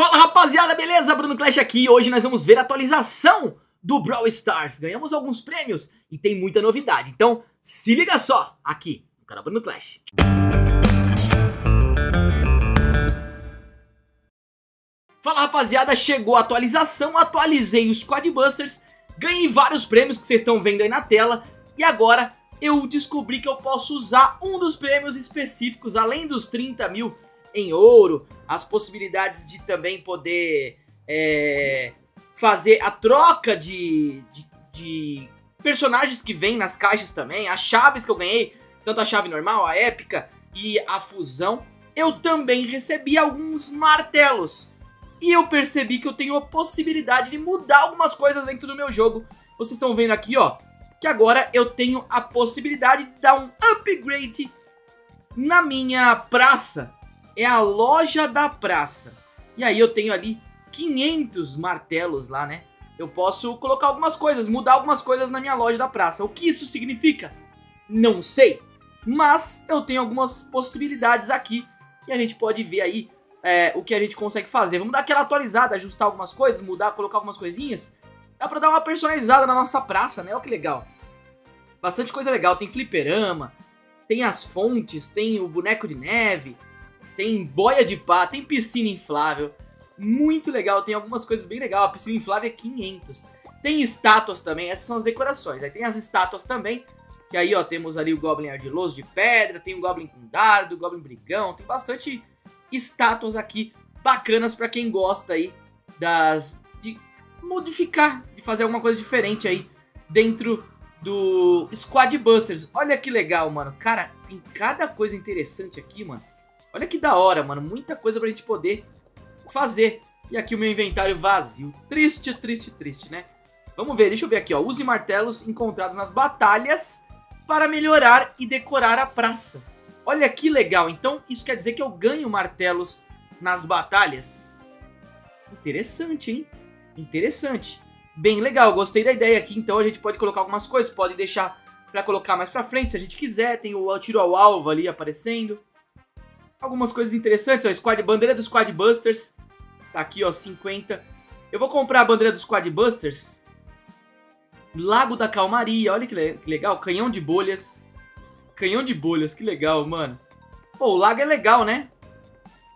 Fala rapaziada, beleza? Bruno Clash aqui hoje nós vamos ver a atualização do Brawl Stars. Ganhamos alguns prêmios e tem muita novidade, então se liga só aqui no canal Bruno Clash. Fala rapaziada, chegou a atualização, atualizei os Squad Busters, ganhei vários prêmios que vocês estão vendo aí na tela e agora eu descobri que eu posso usar um dos prêmios específicos, além dos 30 mil em ouro, as possibilidades de também poder é, fazer a troca de, de, de, personagens que vem nas caixas também, as chaves que eu ganhei, tanto a chave normal, a épica e a fusão, eu também recebi alguns martelos. E eu percebi que eu tenho a possibilidade de mudar algumas coisas dentro do meu jogo. Vocês estão vendo aqui, ó, que agora eu tenho a possibilidade de dar um upgrade na minha praça. É a loja da praça. E aí eu tenho ali 500 martelos lá, né? Eu posso colocar algumas coisas, mudar algumas coisas na minha loja da praça. O que isso significa? Não sei. Mas eu tenho algumas possibilidades aqui e a gente pode ver aí é, o que a gente consegue fazer. Vamos dar aquela atualizada, ajustar algumas coisas, mudar, colocar algumas coisinhas. Dá pra dar uma personalizada na nossa praça, né? Olha que legal. Bastante coisa legal. Tem fliperama, tem as fontes, tem o boneco de neve, tem boia de pá, tem piscina inflável. Muito legal, tem algumas coisas bem legais. A piscina inflável é 500. Tem estátuas também, essas são as decorações. Aí tem as estátuas também, que aí ó, temos ali o Goblin Ardiloso de pedra, tem o Goblin com dardo, o Goblin Brigão, tem bastante estátuas aqui bacanas para quem gosta aí das modificar, de fazer alguma coisa diferente aí dentro do Squad Busters. Olha que legal, mano. Cara, tem cada coisa interessante aqui, mano. Olha que da hora, mano. Muita coisa pra gente poder fazer. E aqui o meu inventário vazio. Triste, triste, triste, né? Vamos ver, deixa eu ver aqui, ó. Use martelos encontrados nas batalhas para melhorar e decorar a praça. Olha que legal. Então, isso quer dizer que eu ganho martelos nas batalhas. Interessante, hein? Interessante. Bem legal, gostei da ideia aqui. Então a gente pode colocar algumas coisas, pode deixar pra colocar mais pra frente se a gente quiser. Tem o tiro ao alvo ali aparecendo. Algumas coisas interessantes, ó. Squad, bandeira do Squad Busters. Tá aqui, ó, 50. Eu vou comprar a bandeira do Squad Busters. Lago da Calmaria, olha que, le que legal. Canhão de bolhas. Canhão de bolhas, que legal, mano. Pô, o lago é legal, né?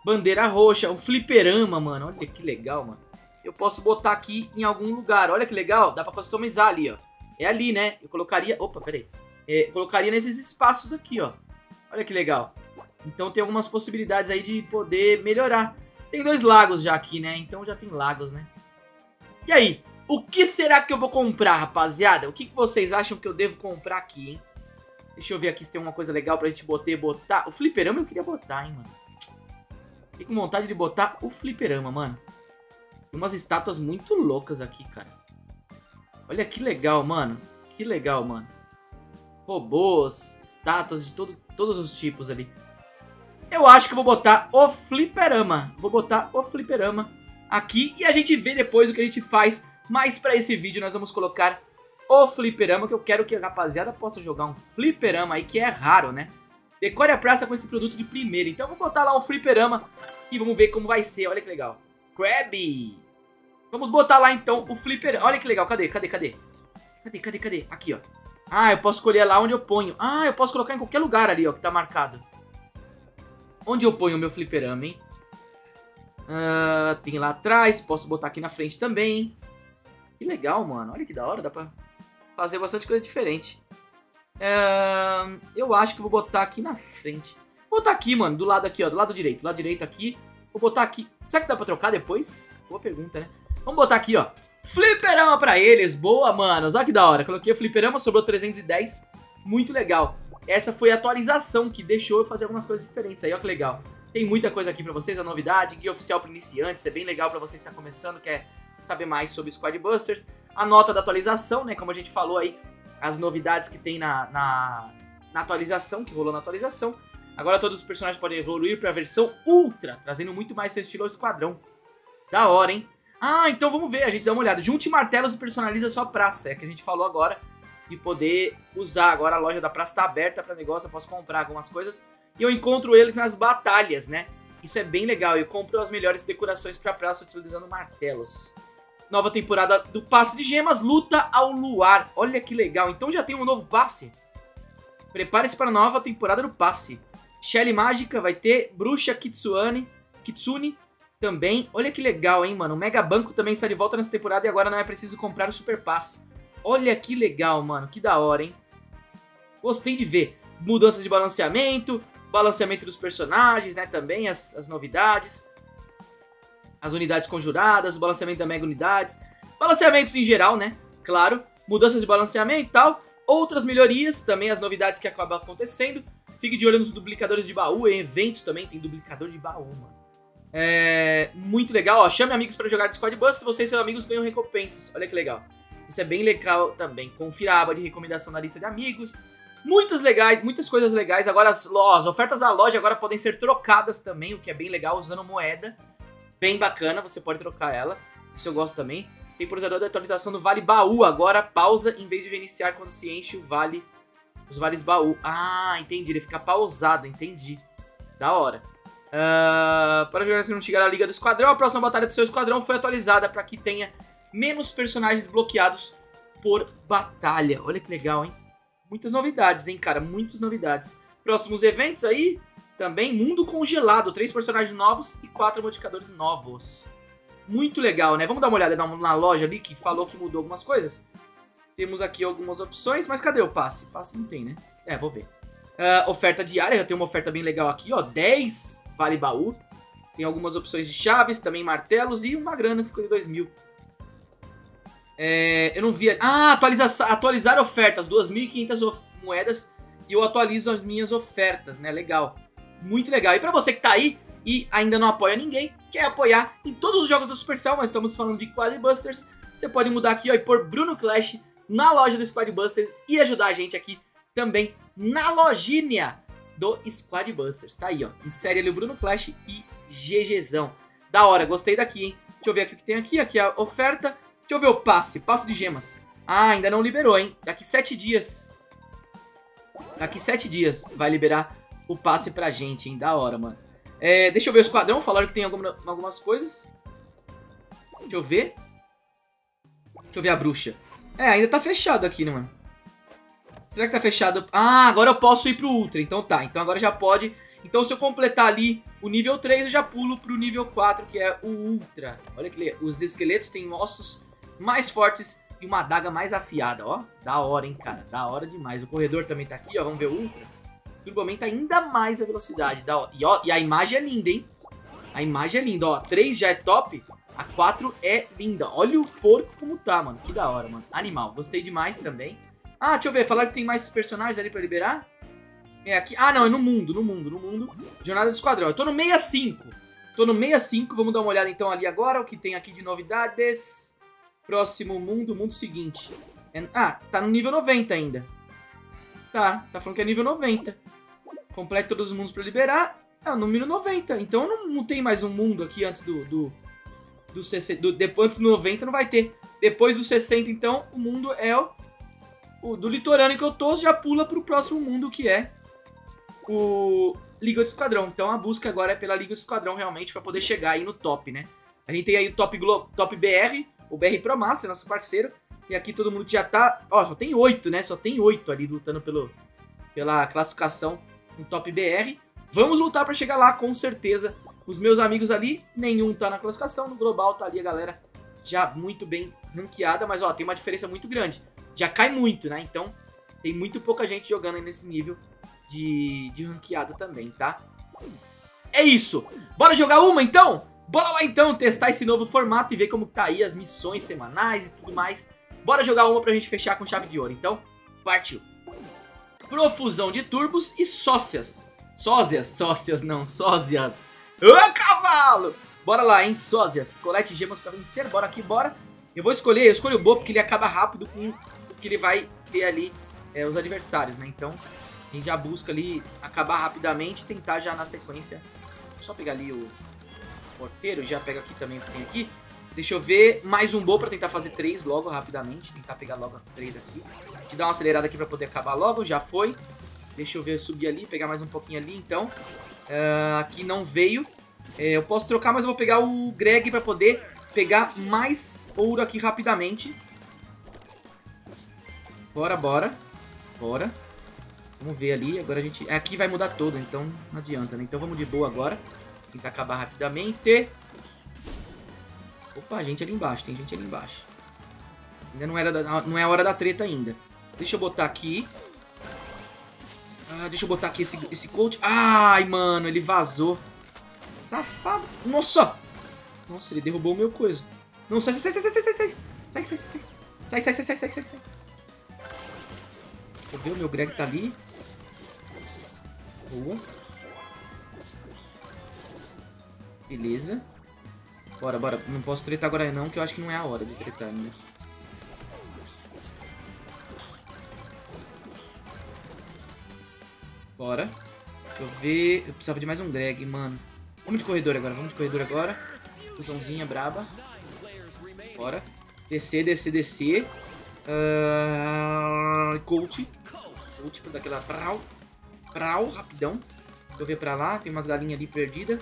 Bandeira roxa, o fliperama, mano. Olha que legal, mano eu posso botar aqui em algum lugar. Olha que legal, dá pra customizar ali, ó. É ali, né? Eu colocaria... Opa, peraí. É, colocaria nesses espaços aqui, ó. Olha que legal. Então tem algumas possibilidades aí de poder melhorar. Tem dois lagos já aqui, né? Então já tem lagos, né? E aí? O que será que eu vou comprar, rapaziada? O que, que vocês acham que eu devo comprar aqui, hein? Deixa eu ver aqui se tem uma coisa legal pra gente botar, botar. O fliperama eu queria botar, hein, mano. Fiquei com vontade de botar o fliperama, mano. Tem umas estátuas muito loucas aqui, cara. Olha que legal, mano. Que legal, mano. Robôs, estátuas de todo, todos os tipos ali. Eu acho que vou botar o fliperama. Vou botar o fliperama aqui e a gente vê depois o que a gente faz. Mas pra esse vídeo nós vamos colocar o fliperama, que eu quero que a rapaziada possa jogar um fliperama aí, que é raro, né? Decore a praça com esse produto de primeira. Então vou botar lá um fliperama e vamos ver como vai ser. Olha que legal. Krabby. Vamos botar lá então o flipper. Olha que legal, cadê, cadê, cadê? Cadê, cadê, cadê? Aqui, ó. Ah, eu posso escolher lá onde eu ponho. Ah, eu posso colocar em qualquer lugar ali, ó, que tá marcado. Onde eu ponho o meu fliperama, hein? Uh, tem lá atrás, posso botar aqui na frente também. Que legal, mano. Olha que da hora, dá pra fazer bastante coisa diferente. Uh, eu acho que vou botar aqui na frente. Vou botar aqui, mano, do lado aqui, ó, do lado direito. Do lado direito aqui. Vou botar aqui. Será que dá pra trocar depois? Boa pergunta, né? Vamos botar aqui, ó. Fliperama pra eles. Boa, manos. Olha que da hora. Coloquei o fliperama, sobrou 310. Muito legal. Essa foi a atualização que deixou eu fazer algumas coisas diferentes aí. Olha que legal. Tem muita coisa aqui pra vocês, a novidade, guia oficial para iniciantes, é bem legal pra você que tá começando, quer saber mais sobre Squad Busters. A nota da atualização, né, como a gente falou aí, as novidades que tem na, na, na atualização, que rolou na atualização. Agora todos os personagens podem evoluir pra versão Ultra, trazendo muito mais seu estilo ao esquadrão. Da hora, hein? Ah, então vamos ver, a gente dá uma olhada. Junte martelos e personaliza sua praça. É que a gente falou agora de poder usar. Agora a loja da praça está aberta para negócio, eu posso comprar algumas coisas. E eu encontro eles nas batalhas, né? Isso é bem legal. Eu compro as melhores decorações pra praça utilizando martelos. Nova temporada do passe de gemas, luta ao luar. Olha que legal. Então já tem um novo passe. Prepare-se para a nova temporada do passe. Shelly Mágica vai ter, Bruxa Kitsune, Kitsune também. Olha que legal, hein, mano. O Mega Banco também está de volta nessa temporada e agora não é preciso comprar o Super Pass. Olha que legal, mano. Que da hora, hein. Gostei de ver. Mudanças de balanceamento, balanceamento dos personagens, né, também, as, as novidades. As unidades conjuradas, o balanceamento da Mega Unidades. Balanceamentos em geral, né, claro. Mudanças de balanceamento e tal. Outras melhorias, também as novidades que acabam acontecendo. Fique de olho nos duplicadores de baú, em eventos também tem duplicador de baú, mano. É muito legal, ó. Chame amigos para jogar Discord Bus. Se vocês e seus amigos ganham recompensas. Olha que legal. Isso é bem legal também. Confira a aba de recomendação na lista de amigos. Muitas legais, muitas coisas legais. Agora as, ó, as ofertas da loja agora podem ser trocadas também, o que é bem legal, usando moeda. Bem bacana, você pode trocar ela. Isso eu gosto também. Temporizador da atualização do Vale Baú. Agora pausa em vez de reiniciar quando se enche o Vale os vales baú. Ah, entendi. Ele fica pausado, entendi. Da hora. Uh, para jogadores que não chegaram à Liga do Esquadrão, a próxima batalha do seu esquadrão foi atualizada para que tenha menos personagens bloqueados por batalha. Olha que legal, hein? Muitas novidades, hein, cara? Muitas novidades. Próximos eventos aí, também Mundo Congelado. Três personagens novos e quatro modificadores novos. Muito legal, né? Vamos dar uma olhada na, na loja ali que falou que mudou algumas coisas. Temos aqui algumas opções, mas cadê o passe? Passe não tem, né? É, vou ver. Uh, oferta diária, já tem uma oferta bem legal aqui, ó. 10 vale baú. Tem algumas opções de chaves, também martelos e uma grana, 52 mil. É, eu não vi... Ah, atualizar, atualizar ofertas, 2.500 moedas. E eu atualizo as minhas ofertas, né? Legal. Muito legal. E pra você que tá aí e ainda não apoia ninguém, quer apoiar em todos os jogos da Supercell, mas estamos falando de Quadbusters, você pode mudar aqui ó, e pôr Bruno Clash na loja do Squad Busters e ajudar a gente aqui também na lojinha do Squad Busters. Tá aí, ó. Insere ali o Bruno Clash e GGzão. Da hora, gostei daqui, hein? Deixa eu ver aqui o que tem aqui. Aqui é a oferta. Deixa eu ver o passe. Passe de gemas. Ah, ainda não liberou, hein? Daqui sete dias. Daqui sete dias vai liberar o passe pra gente, hein? Da hora, mano. É, deixa eu ver o esquadrão. Falaram que tem alguma, algumas coisas. Deixa eu ver. Deixa eu ver a bruxa. É, ainda tá fechado aqui, né, mano? Será que tá fechado? Ah, agora eu posso ir pro Ultra. Então tá, então agora já pode. Então se eu completar ali o nível 3, eu já pulo pro nível 4, que é o Ultra. Olha que os esqueletos têm ossos mais fortes e uma adaga mais afiada, ó. Da hora, hein, cara. Da hora demais. O corredor também tá aqui, ó. Vamos ver o Ultra. Turbo aumenta ainda mais a velocidade. Da hora. E, ó, e a imagem é linda, hein? A imagem é linda, ó. 3 já é top. A 4 é linda. Olha o porco como tá, mano. Que da hora, mano. Animal. Gostei demais também. Ah, deixa eu ver. Falaram que tem mais personagens ali pra liberar? É aqui. Ah, não. É no mundo. No mundo. No mundo. Jornada do Esquadrão. Eu tô no 65. Tô no 65. Vamos dar uma olhada então ali agora. O que tem aqui de novidades. Próximo mundo. Mundo seguinte. É... Ah, tá no nível 90 ainda. Tá. Tá falando que é nível 90. Complete todos os mundos pra liberar. Ah, número 90. Então não, não tem mais um mundo aqui antes do, do do 60, do, de, antes do 90 não vai ter. Depois do 60, então, o mundo é o, o do litorâneo que eu tô, já pula pro próximo mundo que é o Liga do Esquadrão. Então a busca agora é pela Liga do Esquadrão realmente para poder chegar aí no top, né? A gente tem aí o Top, Glo top BR, o BR Pro Master, nosso parceiro. E aqui todo mundo já tá. Ó, só tem oito, né? Só tem oito ali lutando pelo, pela classificação no Top BR. Vamos lutar para chegar lá, com certeza. Os meus amigos ali, nenhum tá na classificação. No global tá ali a galera já muito bem ranqueada. Mas, ó, tem uma diferença muito grande. Já cai muito, né? Então, tem muito pouca gente jogando aí nesse nível de, de ranqueada também, tá? É isso. Bora jogar uma, então? Bora lá, então, testar esse novo formato e ver como tá aí as missões semanais e tudo mais. Bora jogar uma pra gente fechar com chave de ouro. Então, partiu. Profusão de turbos e sócias. Sósias, sócias não, sósias. Ô, cavalo! Bora lá, hein, sósias. Colete gemas pra vencer, bora aqui, bora. Eu vou escolher, eu escolho o Bo porque ele acaba rápido com o que ele vai ter ali é, os adversários, né? Então, a gente já busca ali acabar rapidamente e tentar já na sequência. Só pegar ali o porteiro, já pega aqui também o que tem aqui. Deixa eu ver mais um Bo pra tentar fazer três logo rapidamente. Tentar pegar logo três aqui. Te dar uma acelerada aqui pra poder acabar logo, já foi. Deixa eu ver, subir ali, pegar mais um pouquinho ali, então. Uh, aqui não veio. É, eu posso trocar, mas eu vou pegar o Greg pra poder pegar mais ouro aqui rapidamente. Bora, bora. Bora. Vamos ver ali. Agora a gente... Aqui vai mudar todo, então não adianta, né? Então vamos de boa agora. Tentar acabar rapidamente. Opa, gente ali embaixo. Tem gente ali embaixo. Ainda não, era da... não é a hora da treta ainda. Deixa eu botar aqui. Ah, deixa eu botar aqui esse, esse coach. Ai, mano, ele vazou. Safado. Nossa! Nossa, ele derrubou o meu coisa. Não, sai, sai, sai, sai, sai, sai, sai. Sai, sai, sai, sai. Sai, sai, sai, sai, sai, sai. Deixa eu ver, o meu Greg tá ali. Boa. Beleza. Bora, bora. Não posso tretar agora não, que eu acho que não é a hora de tretar ainda. Bora. Deixa eu ver. Eu precisava de mais um drag, mano. Vamos de corredor agora, vamos de corredor agora. Fusãozinha braba. Bora. Descer, descer, descer. Uh, coach. Coach pra dar aquela prau. Prau, rapidão. Deixa eu ver pra lá. Tem umas galinhas ali perdidas.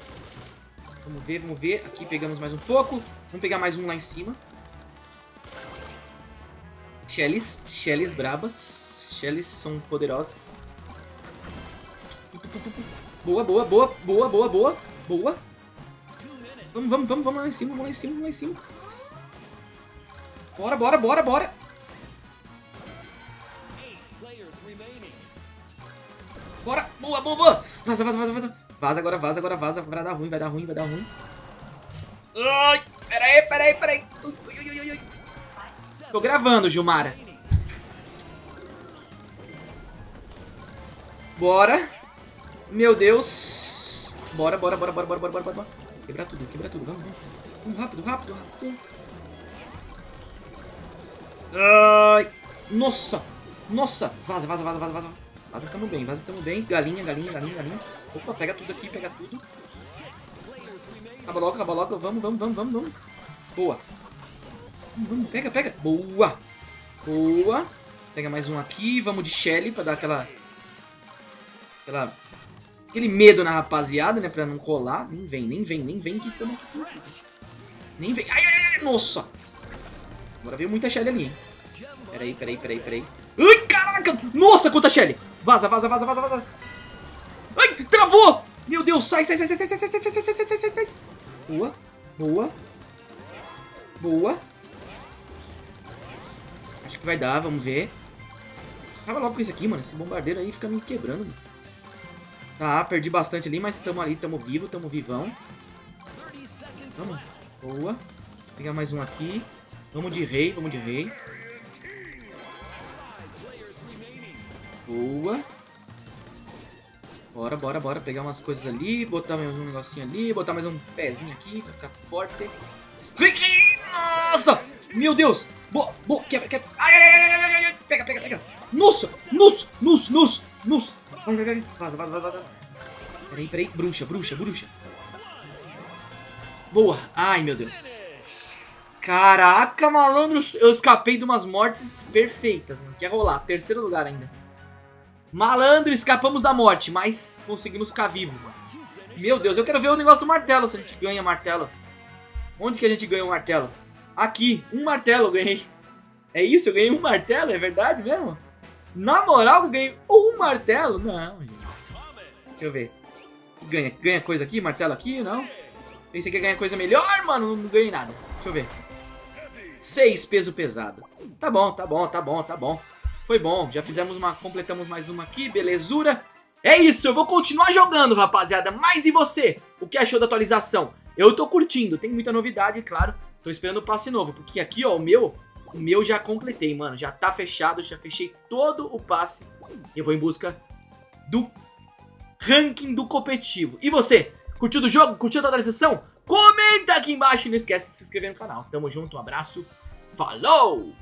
Vamos ver, vamos ver. Aqui pegamos mais um pouco. Vamos pegar mais um lá em cima. Shellies. Shellies brabas. Shellies são poderosas. Boa, boa, boa, boa, boa, boa. Boa. Vamos, vamos, vamos, vamos lá em cima, vamos lá em cima, vamos lá em cima. Bora, bora, bora, bora. Bora, boa, boa, boa. Vaza, vaza, vaza, vaza. Vaza agora, vaza agora, vaza. Vai dar ruim, vai dar ruim, vai dar ruim. Ai, pera aí, pera aí, pera aí. Ui, ui, ui, ui. Tô gravando, Gilmara. Bora. Meu Deus. Bora, bora, bora, bora, bora, bora, bora, bora. Quebrar tudo, quebrar tudo. Vamos, vamos. Vamos rápido, rápido, rápido. Ai. Nossa. Nossa. Vaza, vaza, vaza, vaza, vaza. Vaza tamo bem, vaza tamo bem. Galinha, galinha, galinha, galinha. Opa, pega tudo aqui, pega tudo. Acaba logo, acaba logo. Vamos, vamos, vamos, vamos, vamos. Boa. Vamos, vamos, pega, pega. Boa. Boa. Pega mais um aqui. Vamos de Shelly pra dar aquela... Aquela aquele medo na rapaziada, né? Pra não colar. Nem vem, nem vem, nem vem que tamo... Nem vem. Ai, ai, ai, nossa! Agora veio muita Shelly ali, hein? Peraí, peraí, peraí, peraí. Ai, caraca! Nossa, quanta Shelly! Vaza, vaza, vaza, vaza, vaza. Ai, travou! Meu Deus, sai, sai, sai, sai, sai, sai, sai, sai, sai, sai, sai, sai, sai. Boa, boa. Boa. Acho que vai dar, vamos ver. Acaba logo com isso aqui, mano. Esse bombardeiro aí fica me quebrando, mano. Tá, perdi bastante ali, mas tamo ali, tamo vivo, tamo vivão. Vamos. Boa. Vou pegar mais um aqui. Vamos de rei, vamos de rei. Boa. Bora, bora, bora. Pegar umas coisas ali, botar mais um negocinho ali, botar mais um pezinho aqui pra ficar forte. Nossa! Meu Deus! Boa, boa, quebra, quebra. Ai, ai, ai, ai, pega, pega, pega. Nossa! Nossa! Nossa! Nossa! Nossa! Vai, vai, vai. Vaza, vaza, vaza, vaza. Peraí, peraí. Bruxa, bruxa, bruxa. Boa. Ai, meu Deus. Caraca, malandro. Eu escapei de umas mortes perfeitas, mano. Quer rolar. Terceiro lugar ainda. Malandro, escapamos da morte, mas conseguimos ficar vivo, mano. Meu Deus, eu quero ver o negócio do martelo, se a gente ganha martelo. Onde que a gente ganha o martelo? Aqui, um martelo eu ganhei. É isso? Eu ganhei um martelo? É verdade mesmo? Na moral, eu ganhei um martelo? Não, gente. Deixa eu ver. Ganha, ganha coisa aqui? Martelo aqui? Não. Pensei que ia ganhar coisa melhor, mano. Não ganhei nada. Deixa eu ver. Seis peso pesado. Tá bom, tá bom, tá bom, tá bom. Foi bom. Já fizemos uma... Completamos mais uma aqui. Belezura. É isso. Eu vou continuar jogando, rapaziada. Mas e você? O que achou da atualização? Eu tô curtindo. Tem muita novidade, claro. Tô esperando o passe novo. Porque aqui, ó, o meu... O meu já completei, mano. Já tá fechado, já fechei todo o passe. Eu vou em busca do ranking do competitivo. E você? Curtiu do jogo? Curtiu a atualização? Comenta aqui embaixo e não esquece de se inscrever no canal. Tamo junto, um abraço. Falou!